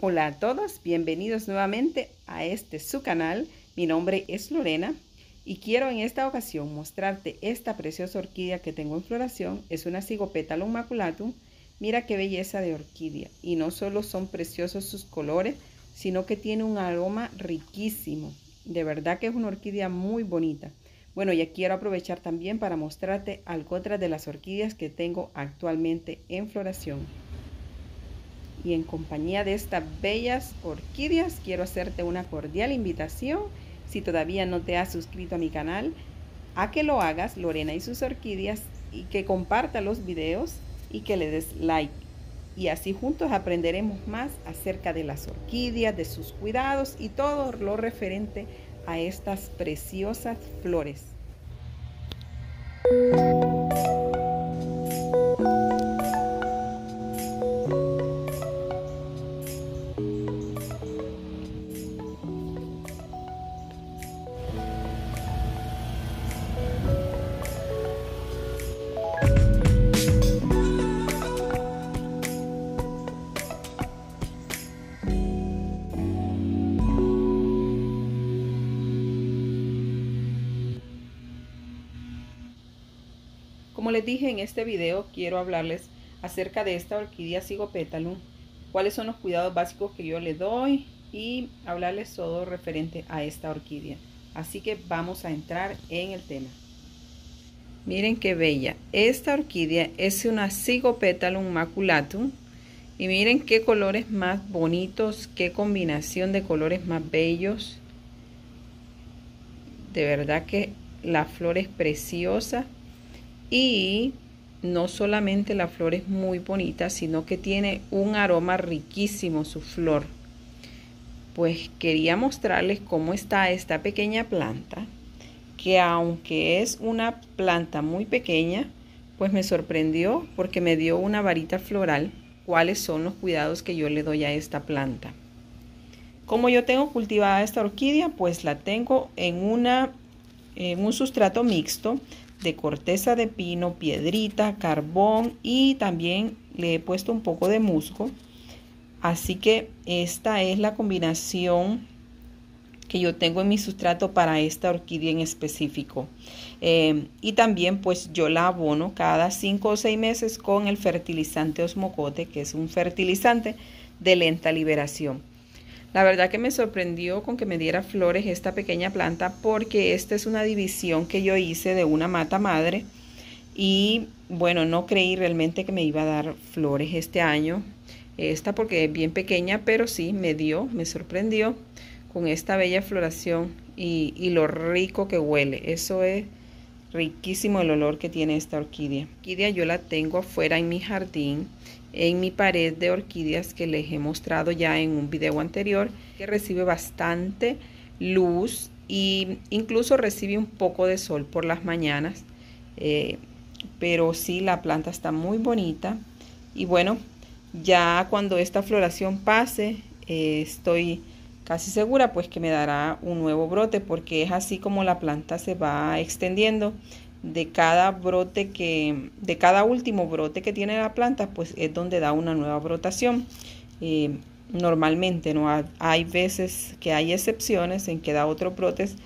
Hola a todos, bienvenidos nuevamente a este su canal. Mi nombre es Lorena y quiero en esta ocasión mostrarte esta preciosa orquídea que tengo en floración. Es una Cigopetalum maculatum. Mira qué belleza de orquídea. Y no solo son preciosos sus colores, sino que tiene un aroma riquísimo. De verdad que es una orquídea muy bonita. Bueno, ya quiero aprovechar también para mostrarte algo de las orquídeas que tengo actualmente en floración y en compañía de estas bellas orquídeas quiero hacerte una cordial invitación si todavía no te has suscrito a mi canal a que lo hagas Lorena y sus orquídeas y que comparta los videos y que le des like y así juntos aprenderemos más acerca de las orquídeas, de sus cuidados y todo lo referente a estas preciosas flores. Como les dije en este video, quiero hablarles acerca de esta orquídea Cigopetalum, cuáles son los cuidados básicos que yo le doy y hablarles todo referente a esta orquídea. Así que vamos a entrar en el tema. Miren qué bella. Esta orquídea es una Cigopetalum maculatum. Y miren qué colores más bonitos, qué combinación de colores más bellos. De verdad que la flor es preciosa y no solamente la flor es muy bonita, sino que tiene un aroma riquísimo su flor. Pues quería mostrarles cómo está esta pequeña planta, que aunque es una planta muy pequeña, pues me sorprendió porque me dio una varita floral. ¿Cuáles son los cuidados que yo le doy a esta planta? Como yo tengo cultivada esta orquídea, pues la tengo en, una, en un sustrato mixto de corteza de pino, piedrita, carbón y también le he puesto un poco de musgo. Así que esta es la combinación que yo tengo en mi sustrato para esta orquídea en específico. Eh, y también pues yo la abono cada 5 o 6 meses con el fertilizante osmocote, que es un fertilizante de lenta liberación. La verdad que me sorprendió con que me diera flores esta pequeña planta porque esta es una división que yo hice de una mata madre y bueno, no creí realmente que me iba a dar flores este año. Esta porque es bien pequeña, pero sí me dio, me sorprendió con esta bella floración y, y lo rico que huele. Eso es riquísimo el olor que tiene esta orquídea. Orquídea yo la tengo afuera en mi jardín en mi pared de orquídeas que les he mostrado ya en un video anterior, que recibe bastante luz e incluso recibe un poco de sol por las mañanas. Eh, pero sí, la planta está muy bonita. Y bueno, ya cuando esta floración pase, eh, estoy casi segura pues que me dará un nuevo brote porque es así como la planta se va extendiendo de cada brote que, de cada último brote que tiene la planta, pues es donde da una nueva brotación. Eh, normalmente no hay veces que hay excepciones en que da otros brotes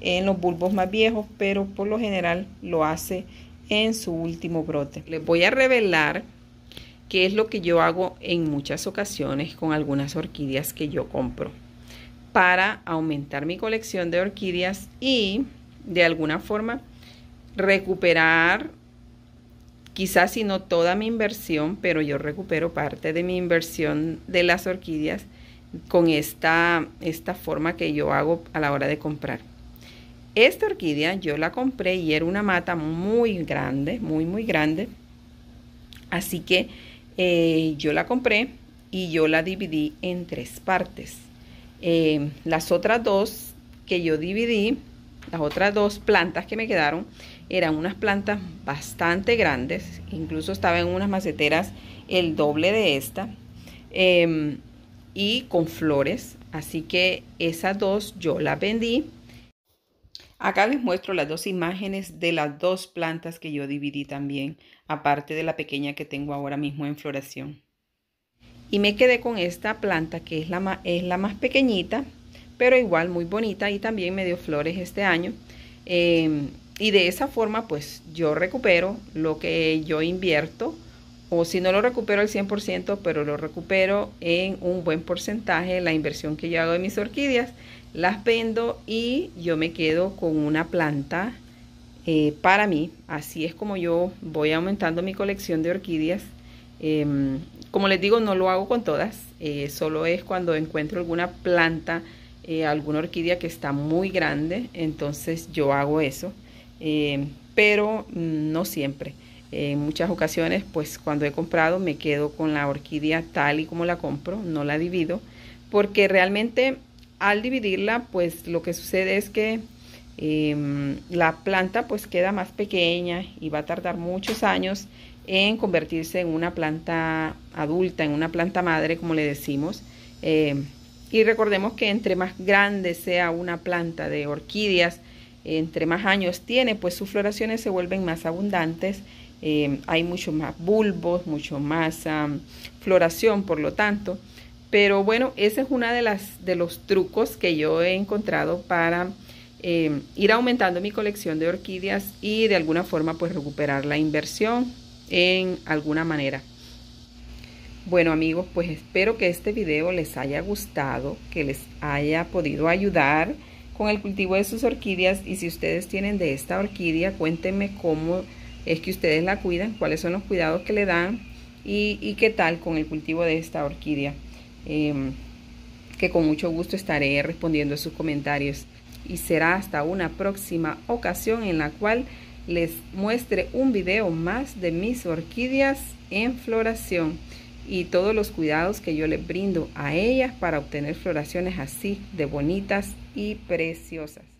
en los bulbos más viejos, pero por lo general lo hace en su último brote. Les voy a revelar qué es lo que yo hago en muchas ocasiones con algunas orquídeas que yo compro para aumentar mi colección de orquídeas y de alguna forma recuperar, quizás si no toda mi inversión, pero yo recupero parte de mi inversión de las orquídeas con esta, esta forma que yo hago a la hora de comprar. Esta orquídea yo la compré y era una mata muy grande, muy, muy grande. Así que eh, yo la compré y yo la dividí en tres partes. Eh, las otras dos que yo dividí, las otras dos plantas que me quedaron, eran unas plantas bastante grandes, incluso estaba en unas maceteras el doble de esta, em, y con flores, así que esas dos yo las vendí. Acá les muestro las dos imágenes de las dos plantas que yo dividí también, aparte de la pequeña que tengo ahora mismo en floración. Y me quedé con esta planta que es la, es la más pequeñita, pero igual muy bonita y también me dio flores este año. Em, y de esa forma pues yo recupero lo que yo invierto o si no lo recupero al 100%, pero lo recupero en un buen porcentaje, la inversión que yo hago de mis orquídeas, las vendo y yo me quedo con una planta eh, para mí. Así es como yo voy aumentando mi colección de orquídeas. Em, como les digo, no lo hago con todas, eh, solo es cuando encuentro alguna planta, eh, alguna orquídea que está muy grande, entonces yo hago eso, em, pero mm, no siempre. En muchas ocasiones, pues cuando he comprado me quedo con la orquídea tal y como la compro, no la divido, porque realmente al dividirla, pues lo que sucede es que em, la planta pues queda más pequeña y va a tardar muchos años en convertirse en una planta adulta, en una planta madre, como le decimos. Em, y recordemos que entre más grande sea una planta de orquídeas, entre más años tiene, pues sus floraciones se vuelven más abundantes eh, hay mucho más bulbos, mucho más floración, por lo tanto. Pero bueno, ese es uno de, de los trucos que yo he encontrado para eh, ir aumentando mi colección de orquídeas y de alguna forma pues recuperar la inversión en alguna manera. Bueno amigos, pues espero que este video les haya gustado, que les haya podido ayudar con el cultivo de sus orquídeas y si ustedes tienen de esta orquídea, cuéntenme cómo es que ustedes la cuidan, cuáles son los cuidados que le dan y, qué tal con el cultivo de esta orquídea. Em, que con mucho gusto estaré respondiendo a sus comentarios. Y será hasta una próxima ocasión en la cual les muestre un video más de mis orquídeas en floración y todos los cuidados que yo les brindo a ellas para obtener floraciones así de bonitas y preciosas.